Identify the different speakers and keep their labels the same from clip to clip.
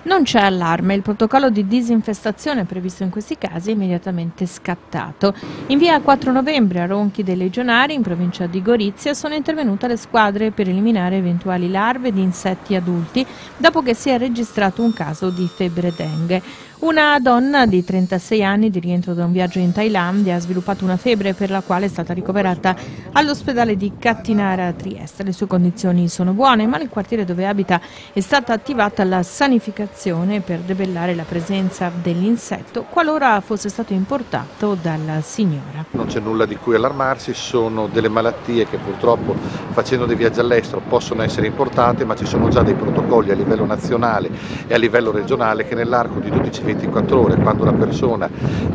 Speaker 1: Non c'è allarme, il protocollo di disinfestazione previsto in questi casi è immediatamente scattato. In via 4 novembre a Ronchi dei Legionari, in provincia di Gorizia, sono intervenute le squadre per eliminare eventuali larve di insetti adulti dopo che si è registrato un caso di febbre dengue. Una donna di 36 anni di rientro da un viaggio in Thailandia ha sviluppato una febbre per la quale è stata ricoverata all'ospedale di Cattinara a Trieste. Le sue condizioni sono buone, ma nel quartiere dove abita è stata attivata la sanificazione per debellare la presenza dell'insetto qualora fosse stato importato dalla signora.
Speaker 2: Non c'è nulla di cui allarmarsi, sono delle malattie che purtroppo facendo dei viaggi all'estero possono essere importate, ma ci sono già dei protocolli a livello nazionale e a livello regionale che nell'arco di 12 24 ore, quando una persona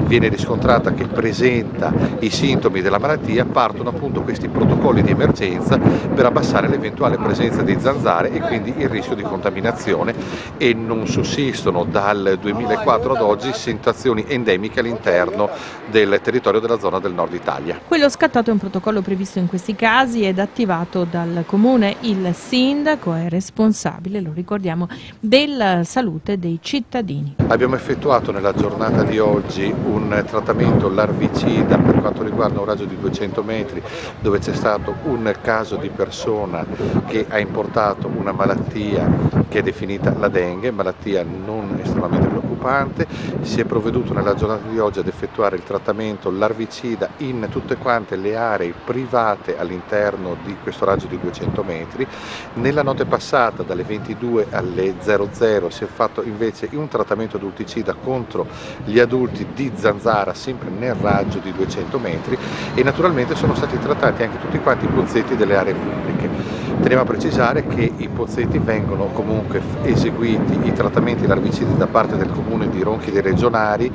Speaker 2: viene riscontrata che presenta i sintomi della malattia, partono appunto questi protocolli di emergenza per abbassare l'eventuale presenza di zanzare e quindi il rischio di contaminazione e non sussistono dal 2004 ad oggi situazioni endemiche all'interno del territorio della zona del nord Italia.
Speaker 1: Quello scattato è un protocollo previsto in questi casi ed attivato dal comune. Il sindaco è responsabile, lo ricordiamo, della salute dei cittadini.
Speaker 2: Abbiamo effettuato nella giornata di oggi un trattamento larvicida per quanto riguarda un raggio di 200 metri dove c'è stato un caso di persona che ha importato una malattia che è definita la dengue, malattia non estremamente preoccupante. Si è provveduto nella giornata di oggi ad effettuare il trattamento larvicida in tutte quante le aree private all'interno di questo raggio di 200 metri. Nella notte passata dalle 22 alle 00 si è fatto invece un trattamento d'ulticida pesticida contro gli adulti di zanzara sempre nel raggio di 200 metri e naturalmente sono stati trattati anche tutti quanti i pozzetti delle aree pubbliche. Teniamo a precisare che i pozzetti vengono comunque eseguiti, i trattamenti larvicidi da parte del comune di Ronchi dei Regionari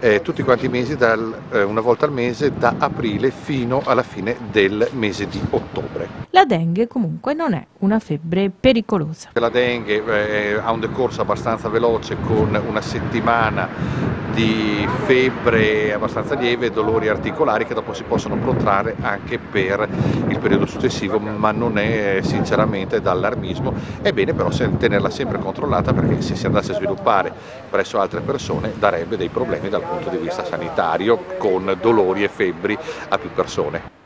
Speaker 2: eh, tutti quanti i mesi, dal, eh, una volta al mese, da aprile fino alla fine del mese di ottobre.
Speaker 1: La dengue comunque non è una febbre pericolosa.
Speaker 2: La dengue eh, ha un decorso abbastanza veloce con una settimana di febbre abbastanza lieve e dolori articolari che dopo si possono protrarre anche per il periodo successivo, ma non è sinceramente d'allarmismo. È bene però tenerla sempre controllata perché se si andasse a sviluppare presso altre persone darebbe dei problemi dal punto di vista sanitario con dolori e febbri a più persone.